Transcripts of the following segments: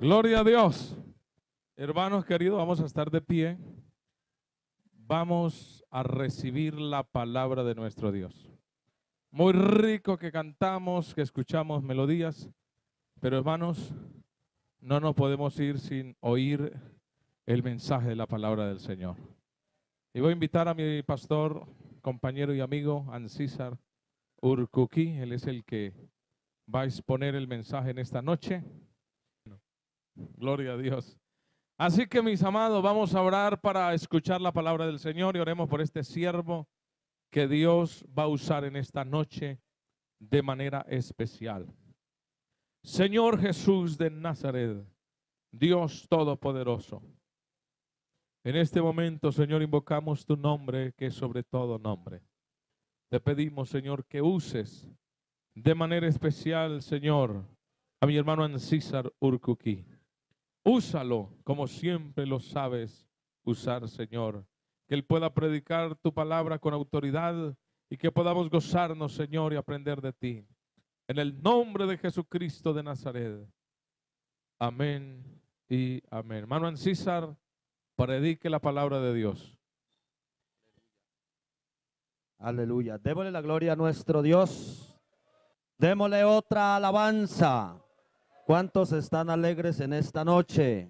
Gloria a Dios. Hermanos queridos, vamos a estar de pie. Vamos a recibir la palabra de nuestro Dios. Muy rico que cantamos, que escuchamos melodías, pero hermanos, no nos podemos ir sin oír el mensaje de la palabra del Señor. Y voy a invitar a mi pastor, compañero y amigo, Ancísar Urcuqui. Él es el que va a exponer el mensaje en esta noche. Gloria a Dios. Así que mis amados, vamos a orar para escuchar la palabra del Señor y oremos por este siervo que Dios va a usar en esta noche de manera especial. Señor Jesús de Nazaret, Dios Todopoderoso. En este momento, Señor, invocamos tu nombre, que es sobre todo nombre. Te pedimos, Señor, que uses de manera especial, Señor, a mi hermano Ancísar Urcuqui. Úsalo como siempre lo sabes usar, Señor. Que Él pueda predicar tu palabra con autoridad y que podamos gozarnos, Señor, y aprender de ti. En el nombre de Jesucristo de Nazaret. Amén y amén. Hermano Ancísar, predique la palabra de Dios. Aleluya. Démosle la gloria a nuestro Dios. Démosle otra alabanza. ¿Cuántos están alegres en esta noche?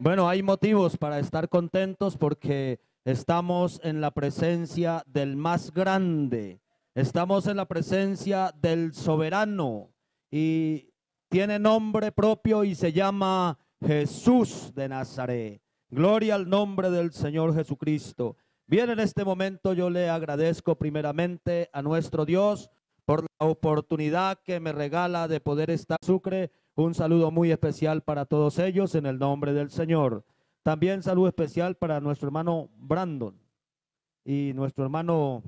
Bueno, hay motivos para estar contentos porque estamos en la presencia del más grande. Estamos en la presencia del soberano y tiene nombre propio y se llama Jesús de Nazaret. Gloria al nombre del Señor Jesucristo. Bien, en este momento yo le agradezco primeramente a nuestro Dios por la oportunidad que me regala de poder estar en Sucre. Un saludo muy especial para todos ellos en el nombre del Señor. También saludo especial para nuestro hermano Brandon y nuestro hermano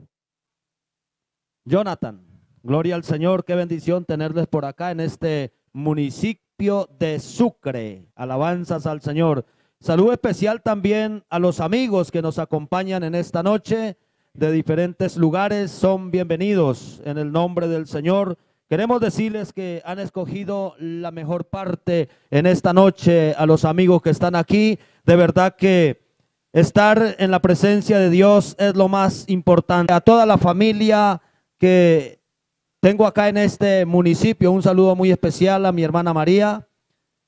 Jonathan. Gloria al Señor, qué bendición tenerles por acá en este municipio de Sucre. Alabanzas al Señor. Saludo especial también a los amigos que nos acompañan en esta noche de diferentes lugares. Son bienvenidos en el nombre del Señor. Queremos decirles que han escogido la mejor parte en esta noche a los amigos que están aquí. De verdad que estar en la presencia de Dios es lo más importante. A toda la familia que tengo acá en este municipio, un saludo muy especial a mi hermana María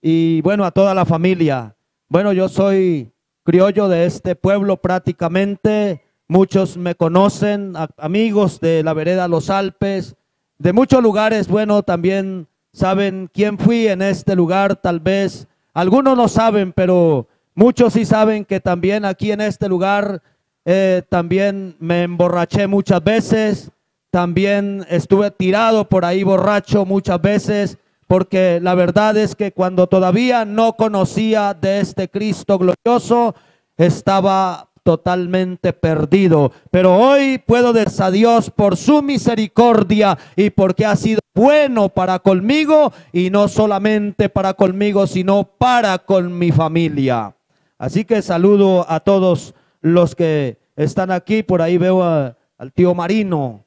y bueno, a toda la familia. Bueno, yo soy criollo de este pueblo prácticamente. Muchos me conocen, amigos de la vereda Los Alpes, de muchos lugares. Bueno, también saben quién fui en este lugar, tal vez. Algunos no saben, pero muchos sí saben que también aquí en este lugar eh, también me emborraché muchas veces. También estuve tirado por ahí borracho muchas veces porque la verdad es que cuando todavía no conocía de este Cristo glorioso, estaba totalmente perdido. Pero hoy puedo decir a Dios por su misericordia y porque ha sido bueno para conmigo y no solamente para conmigo, sino para con mi familia. Así que saludo a todos los que están aquí. Por ahí veo al tío Marino,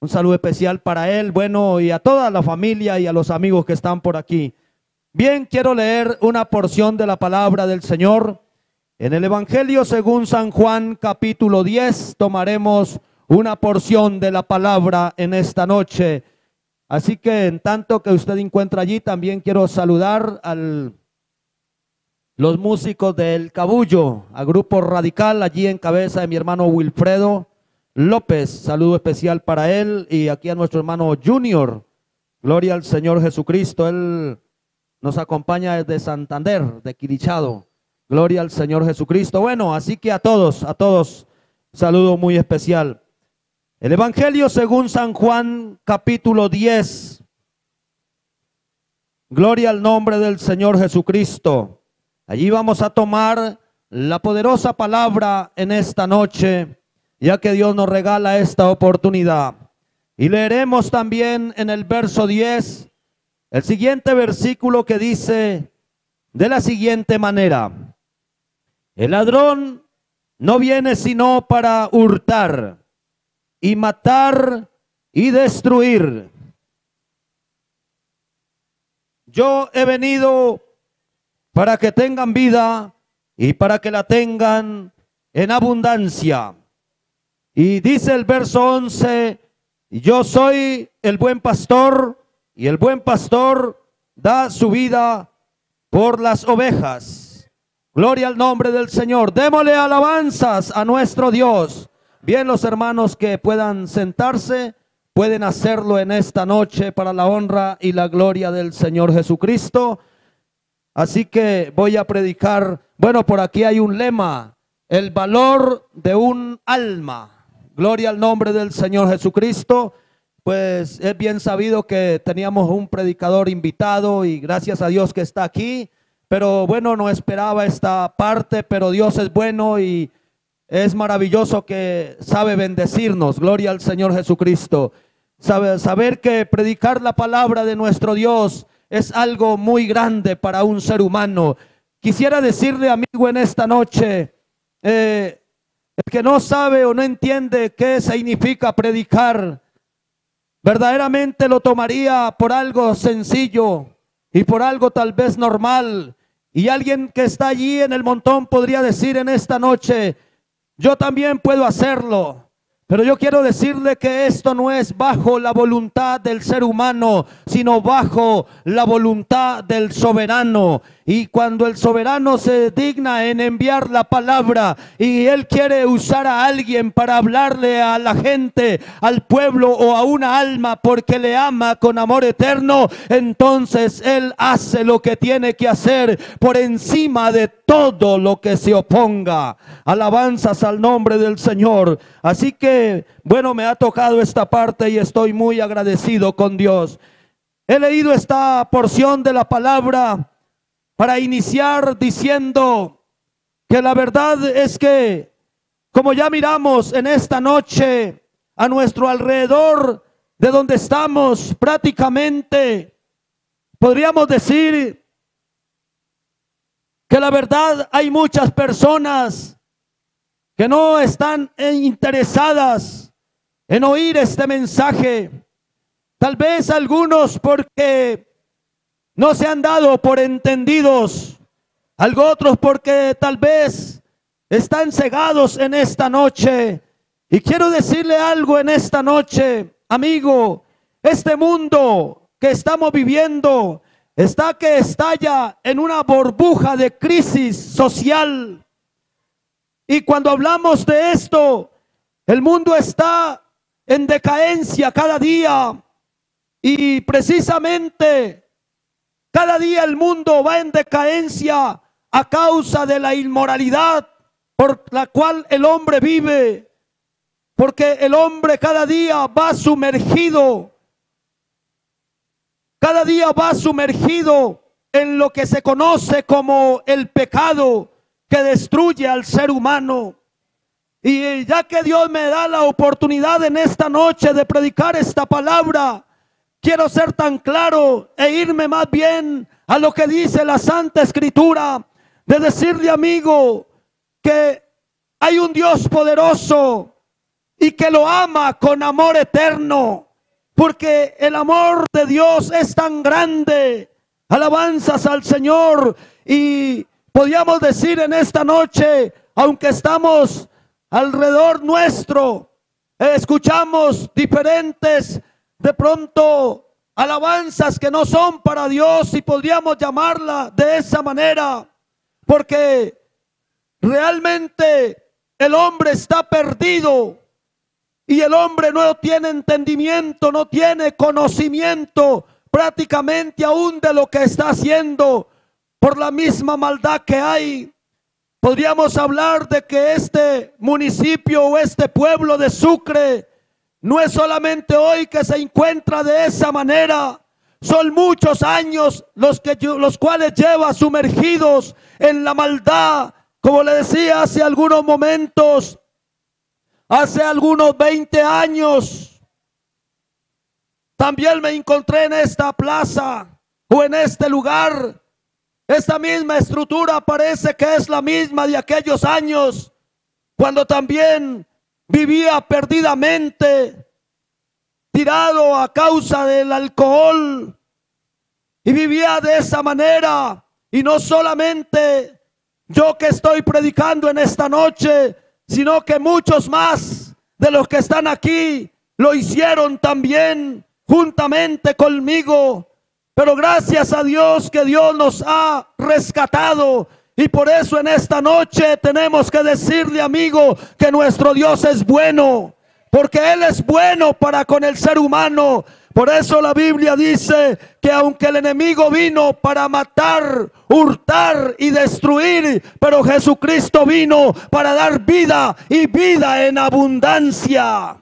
un saludo especial para él, bueno, y a toda la familia y a los amigos que están por aquí. Bien, quiero leer una porción de la palabra del Señor. En el Evangelio según San Juan capítulo 10 tomaremos una porción de la palabra en esta noche. Así que en tanto que usted encuentra allí, también quiero saludar a los músicos del Cabullo, a Grupo Radical, allí en cabeza de mi hermano Wilfredo. López, saludo especial para él y aquí a nuestro hermano Junior. Gloria al Señor Jesucristo. Él nos acompaña desde Santander, de Quirichado. Gloria al Señor Jesucristo. Bueno, así que a todos, a todos, saludo muy especial. El Evangelio según San Juan, capítulo 10. Gloria al nombre del Señor Jesucristo. Allí vamos a tomar la poderosa palabra en esta noche ya que Dios nos regala esta oportunidad. Y leeremos también en el verso 10 el siguiente versículo que dice de la siguiente manera, el ladrón no viene sino para hurtar y matar y destruir. Yo he venido para que tengan vida y para que la tengan en abundancia. Y dice el verso 11, yo soy el buen pastor y el buen pastor da su vida por las ovejas. Gloria al nombre del Señor. Démosle alabanzas a nuestro Dios. Bien, los hermanos que puedan sentarse, pueden hacerlo en esta noche para la honra y la gloria del Señor Jesucristo. Así que voy a predicar, bueno, por aquí hay un lema, el valor de un alma. Gloria al nombre del Señor Jesucristo. Pues es bien sabido que teníamos un predicador invitado y gracias a Dios que está aquí. Pero bueno, no esperaba esta parte, pero Dios es bueno y es maravilloso que sabe bendecirnos. Gloria al Señor Jesucristo. Sabe, saber que predicar la palabra de nuestro Dios es algo muy grande para un ser humano. Quisiera decirle, amigo, en esta noche, eh, el que no sabe o no entiende qué significa predicar, verdaderamente lo tomaría por algo sencillo y por algo tal vez normal. Y alguien que está allí en el montón podría decir en esta noche, yo también puedo hacerlo. Pero yo quiero decirle que esto no es bajo la voluntad del ser humano, sino bajo la voluntad del soberano. Y cuando el soberano se digna en enviar la palabra y él quiere usar a alguien para hablarle a la gente, al pueblo o a una alma porque le ama con amor eterno, entonces él hace lo que tiene que hacer por encima de todo lo que se oponga. Alabanzas al nombre del Señor. Así que, bueno, me ha tocado esta parte y estoy muy agradecido con Dios. He leído esta porción de la palabra para iniciar diciendo que la verdad es que, como ya miramos en esta noche a nuestro alrededor de donde estamos prácticamente, podríamos decir que la verdad hay muchas personas que no están interesadas en oír este mensaje. Tal vez algunos porque no se han dado por entendidos, algo otros porque tal vez están cegados en esta noche. Y quiero decirle algo en esta noche, amigo, este mundo que estamos viviendo está que estalla en una burbuja de crisis social. Y cuando hablamos de esto, el mundo está en decadencia cada día. Y precisamente cada día el mundo va en decadencia a causa de la inmoralidad por la cual el hombre vive. Porque el hombre cada día va sumergido, cada día va sumergido en lo que se conoce como el pecado que destruye al ser humano. Y ya que Dios me da la oportunidad en esta noche de predicar esta palabra, quiero ser tan claro e irme más bien a lo que dice la Santa Escritura, de decirle amigo que hay un Dios poderoso y que lo ama con amor eterno, porque el amor de Dios es tan grande. Alabanzas al Señor y podríamos decir en esta noche, aunque estamos alrededor nuestro, escuchamos diferentes de pronto alabanzas que no son para Dios y podríamos llamarla de esa manera, porque realmente el hombre está perdido y el hombre no tiene entendimiento, no tiene conocimiento prácticamente aún de lo que está haciendo por la misma maldad que hay. Podríamos hablar de que este municipio o este pueblo de Sucre no es solamente hoy que se encuentra de esa manera. Son muchos años los, que, los cuales lleva sumergidos en la maldad. Como le decía hace algunos momentos, hace algunos 20 años, también me encontré en esta plaza o en este lugar. Esta misma estructura parece que es la misma de aquellos años, cuando también vivía perdidamente, tirado a causa del alcohol, y vivía de esa manera. Y no solamente yo que estoy predicando en esta noche, sino que muchos más de los que están aquí lo hicieron también juntamente conmigo. Pero gracias a Dios que Dios nos ha rescatado. Y por eso en esta noche tenemos que decirle, amigo, que nuestro Dios es bueno. Porque Él es bueno para con el ser humano. Por eso la Biblia dice que aunque el enemigo vino para matar, hurtar y destruir, pero Jesucristo vino para dar vida y vida en abundancia.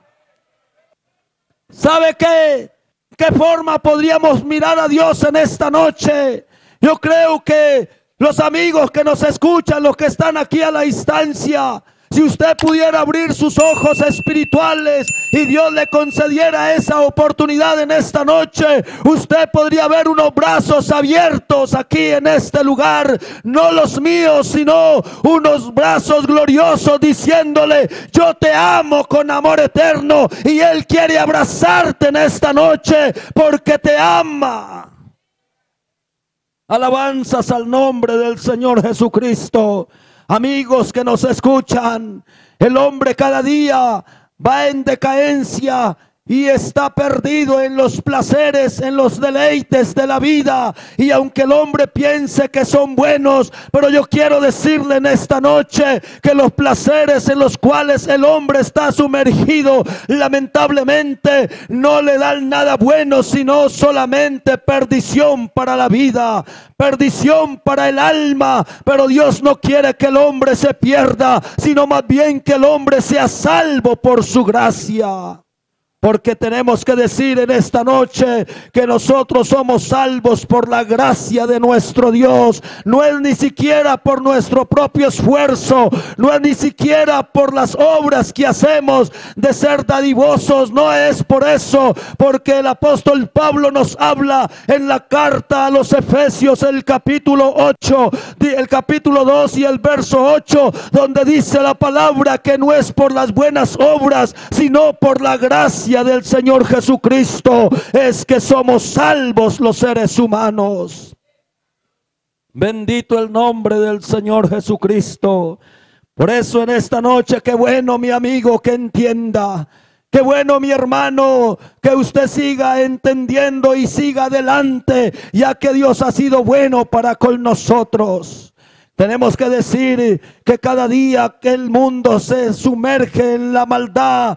¿Sabe qué? ¿Qué forma podríamos mirar a Dios en esta noche? Yo creo que los amigos que nos escuchan, los que están aquí a la instancia, si usted pudiera abrir sus ojos espirituales y Dios le concediera esa oportunidad en esta noche, usted podría ver unos brazos abiertos aquí en este lugar, no los míos, sino unos brazos gloriosos diciéndole, yo te amo con amor eterno y Él quiere abrazarte en esta noche porque te ama. Alabanzas al nombre del Señor Jesucristo. Amigos que nos escuchan, el hombre cada día va en decadencia y está perdido en los placeres, en los deleites de la vida. Y aunque el hombre piense que son buenos, pero yo quiero decirle en esta noche que los placeres en los cuales el hombre está sumergido, lamentablemente no le dan nada bueno, sino solamente perdición para la vida, perdición para el alma. Pero Dios no quiere que el hombre se pierda, sino más bien que el hombre sea salvo por su gracia. Porque tenemos que decir en esta noche que nosotros somos salvos por la gracia de nuestro Dios. No es ni siquiera por nuestro propio esfuerzo. No es ni siquiera por las obras que hacemos de ser dadivosos. No es por eso. Porque el apóstol Pablo nos habla en la carta a los Efesios, el capítulo 8, el capítulo 2 y el verso 8, donde dice la palabra que no es por las buenas obras, sino por la gracia del Señor Jesucristo es que somos salvos los seres humanos. Bendito el nombre del Señor Jesucristo. Por eso en esta noche, qué bueno mi amigo que entienda. Qué bueno mi hermano que usted siga entendiendo y siga adelante, ya que Dios ha sido bueno para con nosotros. Tenemos que decir que cada día que el mundo se sumerge en la maldad,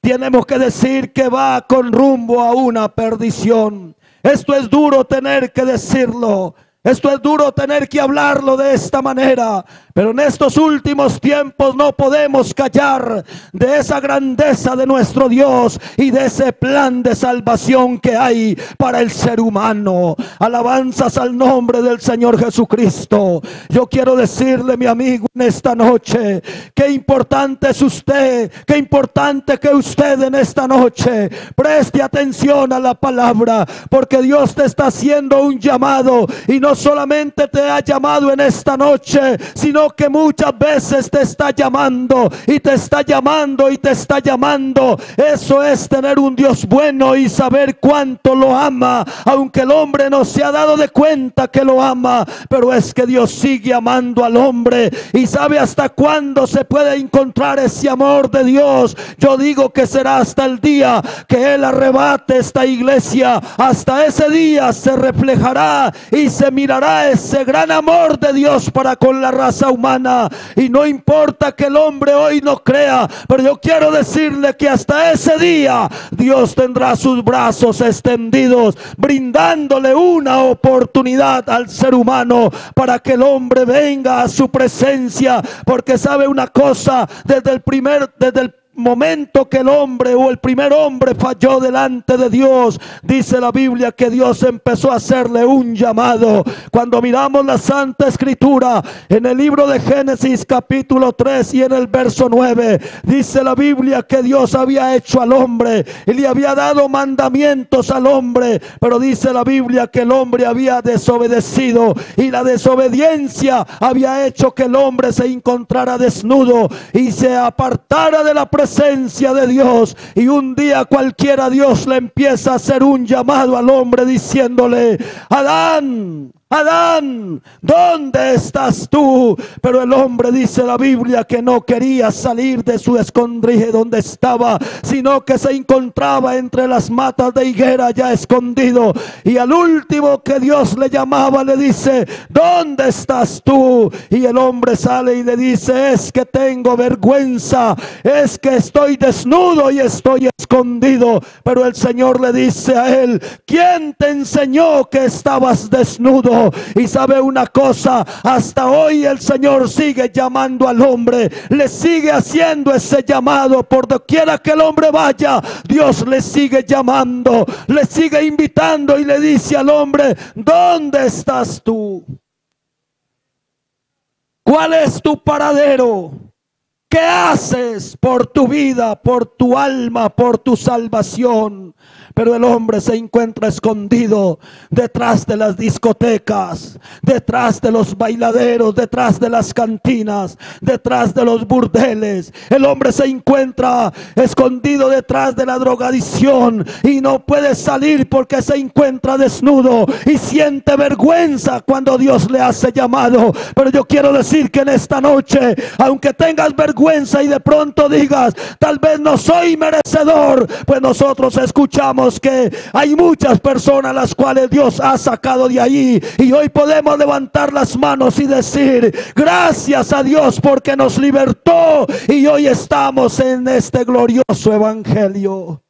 tenemos que decir que va con rumbo a una perdición. Esto es duro tener que decirlo. Esto es duro tener que hablarlo de esta manera, pero en estos últimos tiempos no podemos callar de esa grandeza de nuestro Dios y de ese plan de salvación que hay para el ser humano. Alabanzas al nombre del Señor Jesucristo. Yo quiero decirle, mi amigo, en esta noche, qué importante es usted, qué importante que usted en esta noche preste atención a la palabra, porque Dios te está haciendo un llamado y no solamente te ha llamado en esta noche, sino que muchas veces te está llamando y te está llamando y te está llamando. Eso es tener un Dios bueno y saber cuánto lo ama, aunque el hombre no se ha dado de cuenta que lo ama, pero es que Dios sigue amando al hombre y sabe hasta cuándo se puede encontrar ese amor de Dios. Yo digo que será hasta el día que Él arrebate esta iglesia. Hasta ese día se reflejará y se mirará ese gran amor de Dios para con la raza humana. Y no importa que el hombre hoy no crea, pero yo quiero decirle que hasta ese día Dios tendrá sus brazos extendidos, brindándole una oportunidad al ser humano para que el hombre venga a su presencia. Porque sabe una cosa, desde el primer, desde el momento que el hombre o el primer hombre falló delante de Dios, dice la Biblia que Dios empezó a hacerle un llamado. Cuando miramos la Santa Escritura en el libro de Génesis capítulo 3 y en el verso 9, dice la Biblia que Dios había hecho al hombre y le había dado mandamientos al hombre, pero dice la Biblia que el hombre había desobedecido y la desobediencia había hecho que el hombre se encontrara desnudo y se apartara de la presencia presencia de Dios. Y un día cualquiera Dios le empieza a hacer un llamado al hombre diciéndole, Adán, Adán, ¿dónde estás tú? Pero el hombre dice la Biblia que no quería salir de su escondrijo donde estaba, sino que se encontraba entre las matas de higuera ya escondido. Y al último que Dios le llamaba le dice, ¿dónde estás tú? Y el hombre sale y le dice, es que tengo vergüenza, es que estoy desnudo y estoy escondido. Pero el Señor le dice a él, ¿quién te enseñó que estabas desnudo? Y sabe una cosa, hasta hoy el Señor sigue llamando al hombre, le sigue haciendo ese llamado por doquiera que el hombre vaya, Dios le sigue llamando, le sigue invitando y le dice al hombre, ¿dónde estás tú? ¿Cuál es tu paradero? ¿Qué haces por tu vida, por tu alma, por tu salvación? Pero el hombre se encuentra escondido detrás de las discotecas, detrás de los bailaderos, detrás de las cantinas, detrás de los burdeles. El hombre se encuentra escondido detrás de la drogadicción y no puede salir porque se encuentra desnudo y siente vergüenza cuando Dios le hace llamado. Pero yo quiero decir que en esta noche, aunque tengas vergüenza y de pronto digas, tal vez no soy merecedor, pues nosotros escuchamos que hay muchas personas las cuales Dios ha sacado de allí y hoy podemos levantar las manos y decir gracias a Dios porque nos libertó y hoy estamos en este glorioso evangelio.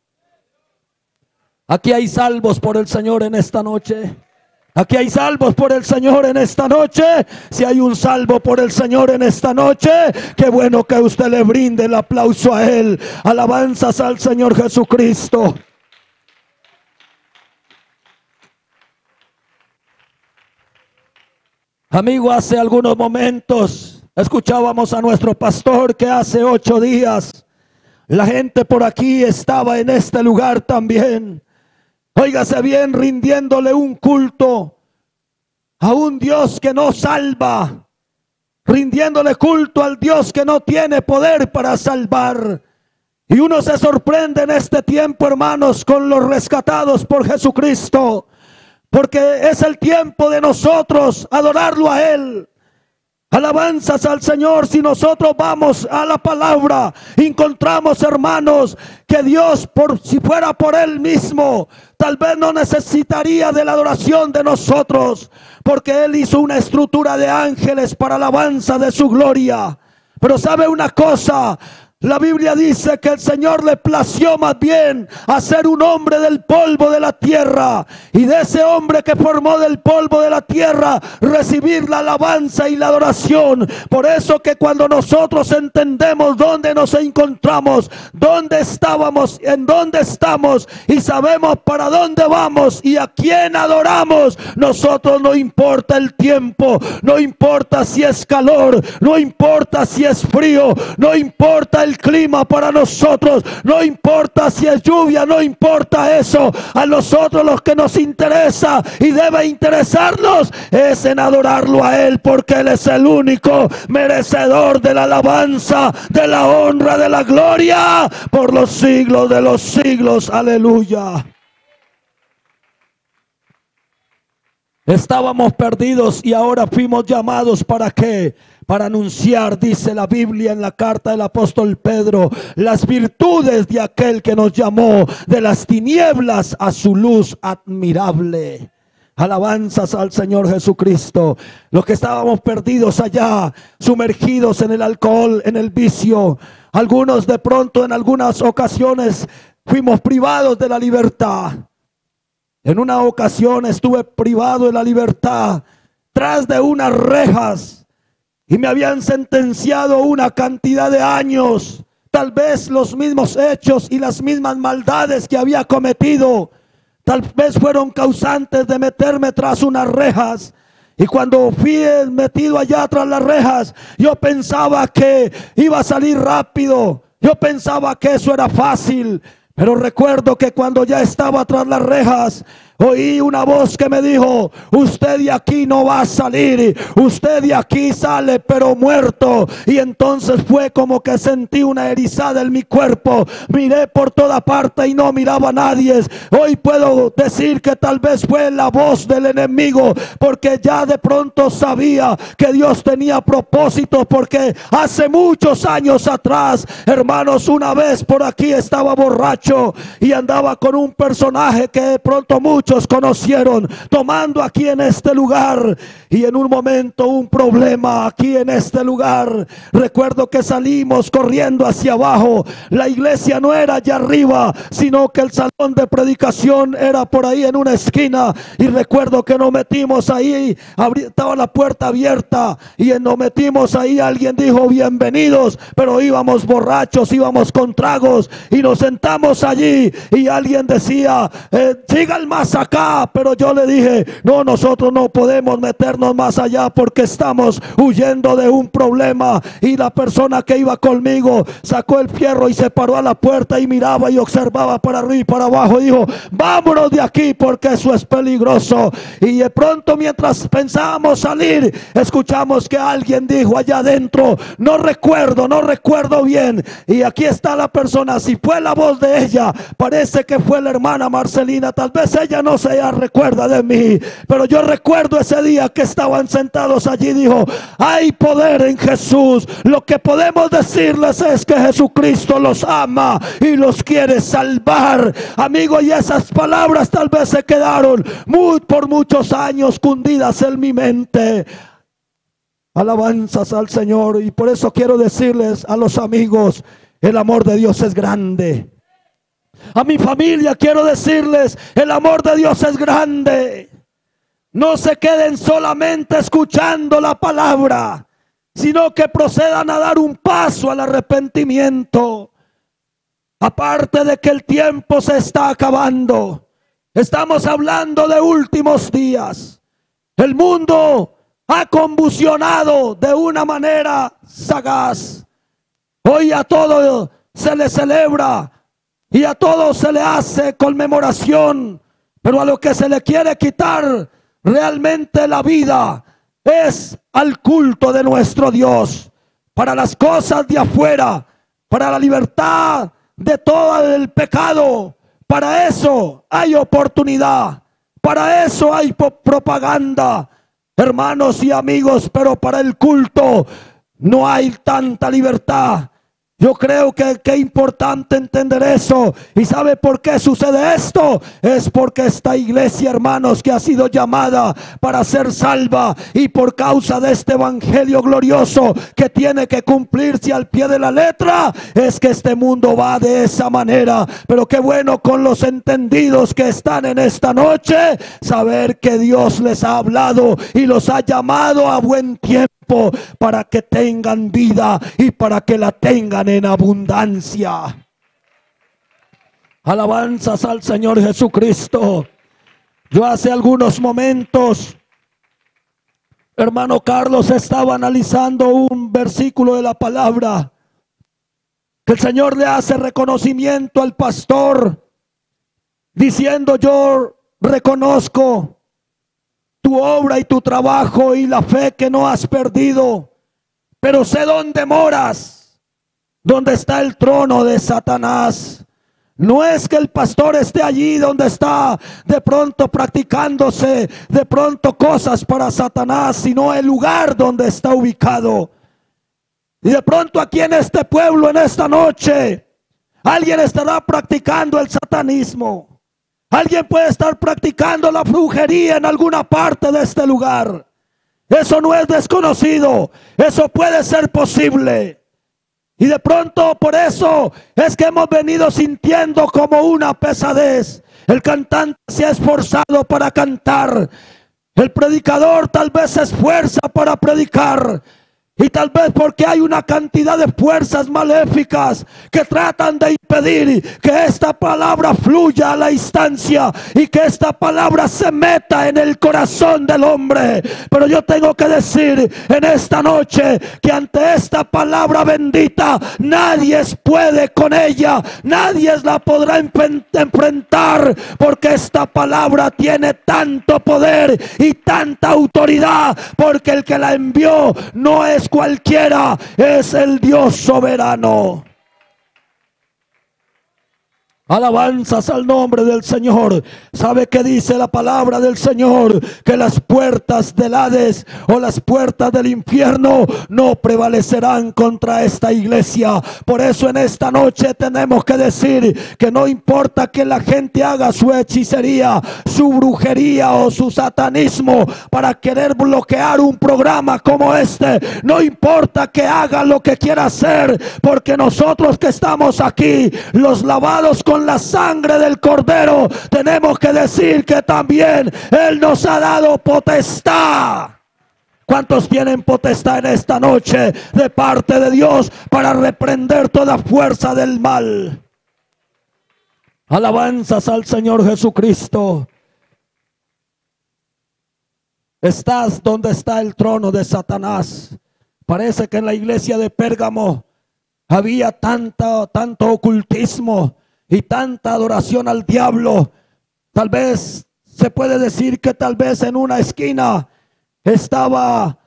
Aquí hay salvos por el Señor en esta noche. Aquí hay salvos por el Señor en esta noche. Si hay un salvo por el Señor en esta noche, qué bueno que usted le brinde el aplauso a Él. Alabanzas al Señor Jesucristo. Amigo, hace algunos momentos escuchábamos a nuestro pastor que hace ocho días la gente por aquí estaba en este lugar también. Óigase bien, rindiéndole un culto a un Dios que no salva, rindiéndole culto al Dios que no tiene poder para salvar. Y uno se sorprende en este tiempo, hermanos, con los rescatados por Jesucristo. Porque es el tiempo de nosotros adorarlo a Él. Alabanzas al Señor. Si nosotros vamos a la palabra, encontramos, hermanos, que Dios, por si fuera por Él mismo, tal vez no necesitaría de la adoración de nosotros, porque Él hizo una estructura de ángeles para alabanza de su gloria. Pero sabe una cosa, la Biblia dice que el Señor le plació más bien a ser un hombre del polvo de la tierra y de ese hombre que formó del polvo de la tierra recibir la alabanza y la adoración. Por eso que cuando nosotros entendemos dónde nos encontramos, dónde estábamos, en dónde estamos y sabemos para dónde vamos y a quién adoramos, nosotros no importa el tiempo, no importa si es calor, no importa si es frío, no importa el el clima para nosotros. No importa si es lluvia, no importa eso. A nosotros los que nos interesa y debe interesarnos es en adorarlo a Él porque Él es el único merecedor de la alabanza, de la honra, de la gloria por los siglos de los siglos. Aleluya. Estábamos perdidos y ahora fuimos llamados para qué? Para anunciar, dice la Biblia en la carta del apóstol Pedro, las virtudes de aquel que nos llamó de las tinieblas a su luz admirable. Alabanzas al Señor Jesucristo. Los que estábamos perdidos allá, sumergidos en el alcohol, en el vicio. Algunos de pronto en algunas ocasiones fuimos privados de la libertad. En una ocasión estuve privado de la libertad tras de unas rejas y me habían sentenciado una cantidad de años, tal vez los mismos hechos y las mismas maldades que había cometido, tal vez fueron causantes de meterme tras unas rejas. Y cuando fui metido allá tras las rejas, yo pensaba que iba a salir rápido. Yo pensaba que eso era fácil. Pero recuerdo que cuando ya estaba tras las rejas, oí una voz que me dijo, usted de aquí no va a salir, usted de aquí sale pero muerto. Y entonces fue como que sentí una erizada en mi cuerpo, miré por toda parte y no miraba a nadie. Hoy puedo decir que tal vez fue la voz del enemigo, porque ya de pronto sabía que Dios tenía propósitos, porque hace muchos años atrás, hermanos, una vez por aquí estaba borracho y andaba con un personaje que de pronto muchos conocieron, tomando aquí en este lugar y en un momento un problema aquí en este lugar. Recuerdo que salimos corriendo hacia abajo. La iglesia no era allá arriba, sino que el salón de predicación era por ahí en una esquina. Y recuerdo que nos metimos ahí, estaba la puerta abierta y nos metimos ahí. Alguien dijo bienvenidos, pero íbamos borrachos, íbamos con tragos y nos sentamos allí. Y alguien decía, eh, sigan más acá, pero yo le dije, no, nosotros no podemos meternos más allá porque estamos huyendo de un problema. Y la persona que iba conmigo sacó el fierro y se paró a la puerta y miraba y observaba para arriba y para abajo. dijo, vámonos de aquí porque eso es peligroso. Y de pronto mientras pensábamos salir, escuchamos que alguien dijo allá adentro, no recuerdo, no recuerdo bien. Y aquí está la persona, si fue la voz de ella, parece que fue la hermana Marcelina. Tal vez ella no se recuerda de mí, pero yo recuerdo ese día que estaban sentados allí. Dijo, hay poder en Jesús. Lo que podemos decirles es que Jesucristo los ama y los quiere salvar. Amigo, y esas palabras tal vez se quedaron muy, por muchos años cundidas en mi mente. Alabanzas al Señor. Y por eso quiero decirles a los amigos, el amor de Dios es grande. A mi familia quiero decirles, el amor de Dios es grande. No se queden solamente escuchando la palabra, sino que procedan a dar un paso al arrepentimiento. Aparte de que el tiempo se está acabando, estamos hablando de últimos días. El mundo ha convulsionado de una manera sagaz. Hoy a todo se le celebra y a todo se le hace conmemoración, pero a lo que se le quiere quitar realmente la vida es al culto de nuestro Dios, para las cosas de afuera, para la libertad de todo el pecado. Para eso hay oportunidad, para eso hay propaganda, hermanos y amigos, pero para el culto no hay tanta libertad. Yo creo que es importante entender eso. ¿Y sabe por qué sucede esto? Es porque esta iglesia, hermanos, que ha sido llamada para ser salva y por causa de este evangelio glorioso que tiene que cumplirse al pie de la letra, es que este mundo va de esa manera. Pero qué bueno con los entendidos que están en esta noche, saber que Dios les ha hablado y los ha llamado a buen tiempo para que tengan vida y para que la tengan en abundancia. Alabanzas al Señor Jesucristo. Yo hace algunos momentos, hermano Carlos, estaba analizando un versículo de la palabra que el Señor le hace reconocimiento al pastor, diciendo yo reconozco tu obra y tu trabajo y la fe que no has perdido. Pero sé dónde moras, dónde está el trono de Satanás. No es que el pastor esté allí donde está de pronto practicándose de pronto cosas para Satanás, sino el lugar donde está ubicado. Y de pronto aquí en este pueblo, en esta noche, alguien estará practicando el satanismo. Alguien puede estar practicando la brujería en alguna parte de este lugar. Eso no es desconocido. Eso puede ser posible. Y de pronto por eso es que hemos venido sintiendo como una pesadez. El cantante se ha esforzado para cantar. El predicador tal vez se esfuerza para predicar. Y tal vez porque hay una cantidad de fuerzas maléficas que tratan de impedir que esta palabra fluya a la instancia y que esta palabra se meta en el corazón del hombre. Pero yo tengo que decir en esta noche que ante esta palabra bendita nadie puede con ella, nadie la podrá enfrentar porque esta palabra tiene tanto poder y tanta autoridad porque el que la envió no es cualquiera, es el Dios soberano. Alabanzas al nombre del Señor. ¿Sabe qué dice la palabra del Señor? Que las puertas del Hades o las puertas del infierno no prevalecerán contra esta iglesia. Por eso en esta noche tenemos que decir que no importa que la gente haga su hechicería, su brujería o su satanismo para querer bloquear un programa como este. No importa que haga lo que quiera hacer, porque nosotros que estamos aquí, los lavados con la sangre del cordero, tenemos que decir que también Él nos ha dado potestad. ¿Cuántos tienen potestad en esta noche de parte de Dios para reprender toda fuerza del mal? Alabanzas al Señor Jesucristo. Estás donde está el trono de Satanás. Parece que en la iglesia de Pérgamo había tanto, tanto ocultismo, y tanta adoración al diablo. Tal vez se puede decir que tal vez en una esquina estaba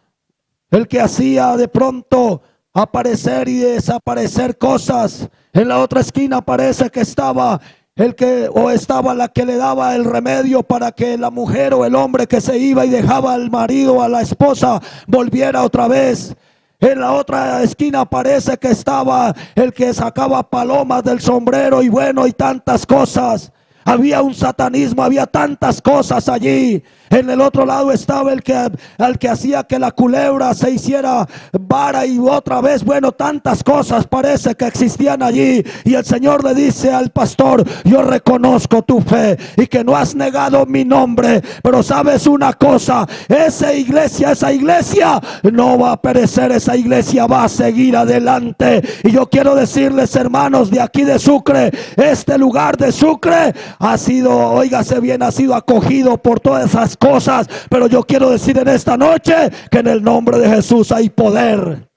el que hacía de pronto aparecer y desaparecer cosas. En la otra esquina parece que estaba el que o estaba la que le daba el remedio para que la mujer o el hombre que se iba y dejaba al marido a la esposa volviera otra vez. En la otra esquina parece que estaba el que sacaba palomas del sombrero y bueno y tantas cosas. Había un satanismo, había tantas cosas allí. En el otro lado estaba el que, el que hacía que la culebra se hiciera vara y otra vez, bueno, tantas cosas parece que existían allí. Y el Señor le dice al pastor, yo reconozco tu fe y que no has negado mi nombre. Pero sabes una cosa, esa iglesia, esa iglesia no va a perecer, esa iglesia va a seguir adelante. Y yo quiero decirles, hermanos de aquí de Sucre, este lugar de Sucre ha sido, óigase bien, ha sido acogido por todas esas cosas. Pero yo quiero decir en esta noche que en el nombre de Jesús hay poder.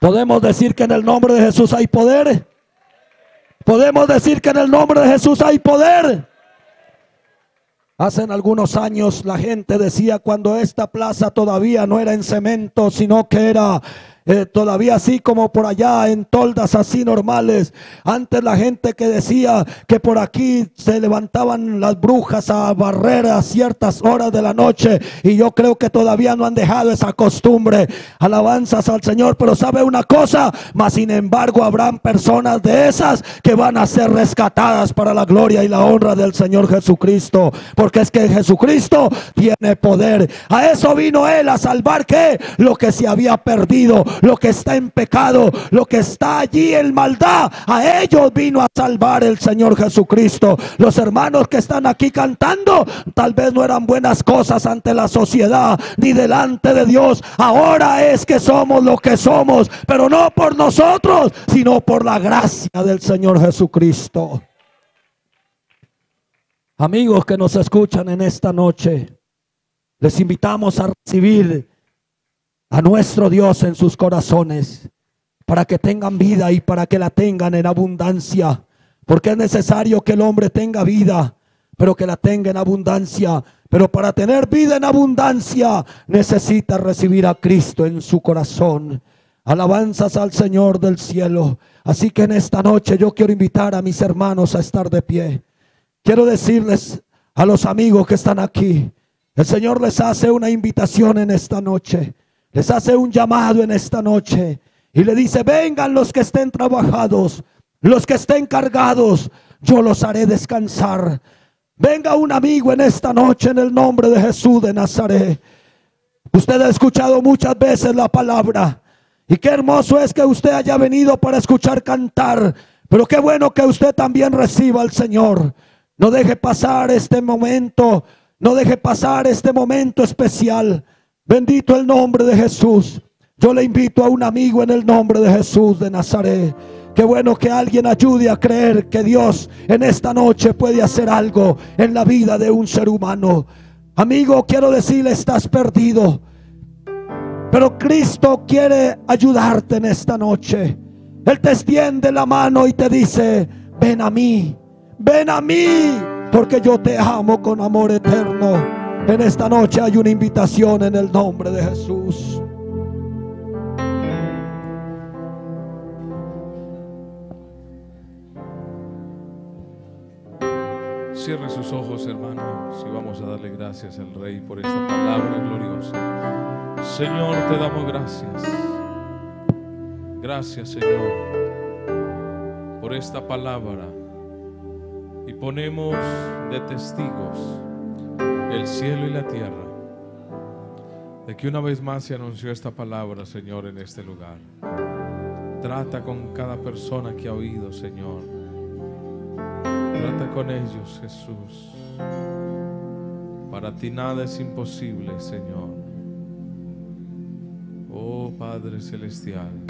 Podemos decir que en el nombre de Jesús hay poder. Podemos decir que en el nombre de Jesús hay poder. Hace algunos años la gente decía cuando esta plaza todavía no era en cemento, sino que era eh, todavía así como por allá en toldas así normales. Antes la gente que decía que por aquí se levantaban las brujas a barrer a ciertas horas de la noche y yo creo que todavía no han dejado esa costumbre. Alabanzas al Señor, pero sabe una cosa, mas sin embargo habrán personas de esas que van a ser rescatadas para la gloria y la honra del Señor Jesucristo, porque es que Jesucristo tiene poder. A eso vino él a salvar que lo que se había perdido lo que está en pecado, lo que está allí en maldad. A ellos vino a salvar el Señor Jesucristo. Los hermanos que están aquí cantando tal vez no eran buenas cosas ante la sociedad ni delante de Dios. Ahora es que somos lo que somos, pero no por nosotros, sino por la gracia del Señor Jesucristo. Amigos que nos escuchan en esta noche, les invitamos a recibir a nuestro Dios en sus corazones, para que tengan vida y para que la tengan en abundancia. Porque es necesario que el hombre tenga vida, pero que la tenga en abundancia. Pero para tener vida en abundancia necesita recibir a Cristo en su corazón. Alabanzas al Señor del cielo. Así que en esta noche yo quiero invitar a mis hermanos a estar de pie. Quiero decirles a los amigos que están aquí, el Señor les hace una invitación en esta noche les hace un llamado en esta noche y le dice, vengan los que estén trabajados, los que estén cargados, yo los haré descansar. Venga un amigo en esta noche en el nombre de Jesús de Nazaret. Usted ha escuchado muchas veces la palabra. Y qué hermoso es que usted haya venido para escuchar cantar. Pero qué bueno que usted también reciba al Señor. No deje pasar este momento. No deje pasar este momento especial. Bendito el nombre de Jesús. Yo le invito a un amigo en el nombre de Jesús de Nazaret. Qué bueno que alguien ayude a creer que Dios en esta noche puede hacer algo en la vida de un ser humano. Amigo, quiero decirle, estás perdido. Pero Cristo quiere ayudarte en esta noche. Él te extiende la mano y te dice, ven a mí, ven a mí, porque yo te amo con amor eterno. En esta noche hay una invitación en el nombre de Jesús. Cierre sus ojos, hermanos, y vamos a darle gracias al Rey por esta palabra gloriosa. Señor, te damos gracias. Gracias, Señor, por esta palabra. Y ponemos de testigos el cielo y la tierra de que una vez más se anunció esta palabra, Señor, en este lugar. Trata con cada persona que ha oído, Señor. Trata con ellos, Jesús. Para ti nada es imposible, Señor. Oh Padre Celestial,